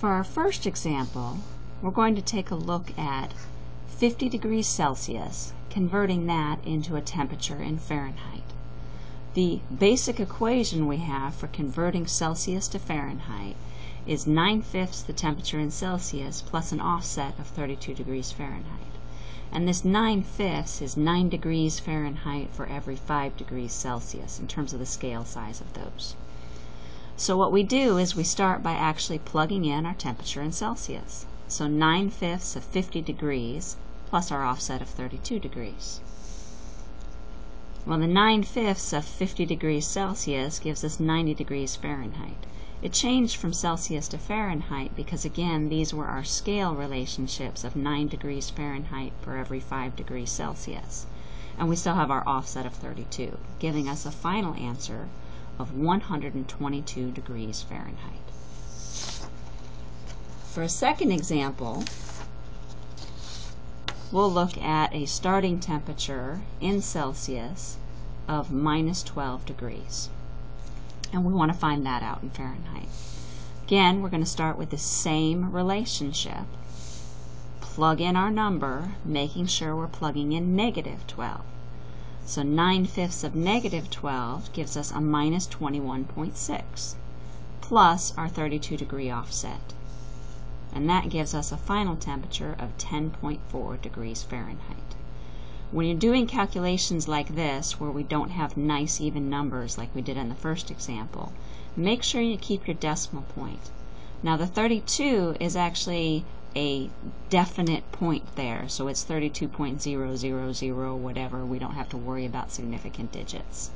For our first example, we're going to take a look at 50 degrees Celsius, converting that into a temperature in Fahrenheit. The basic equation we have for converting Celsius to Fahrenheit is 9 fifths the temperature in Celsius plus an offset of 32 degrees Fahrenheit. And this 9 fifths is 9 degrees Fahrenheit for every 5 degrees Celsius in terms of the scale size of those. So what we do is we start by actually plugging in our temperature in Celsius. So 9 fifths of 50 degrees plus our offset of 32 degrees. Well, the 9 fifths of 50 degrees Celsius gives us 90 degrees Fahrenheit. It changed from Celsius to Fahrenheit because, again, these were our scale relationships of 9 degrees Fahrenheit for every 5 degrees Celsius. And we still have our offset of 32, giving us a final answer of 122 degrees Fahrenheit. For a second example, we'll look at a starting temperature in Celsius of minus 12 degrees. And we want to find that out in Fahrenheit. Again, we're going to start with the same relationship. Plug in our number, making sure we're plugging in negative 12. So 9 fifths of negative 12 gives us a minus 21.6 plus our 32 degree offset. And that gives us a final temperature of 10.4 degrees Fahrenheit. When you're doing calculations like this, where we don't have nice even numbers like we did in the first example, make sure you keep your decimal point. Now the 32 is actually a definite point there. So it's 32.000 whatever. We don't have to worry about significant digits.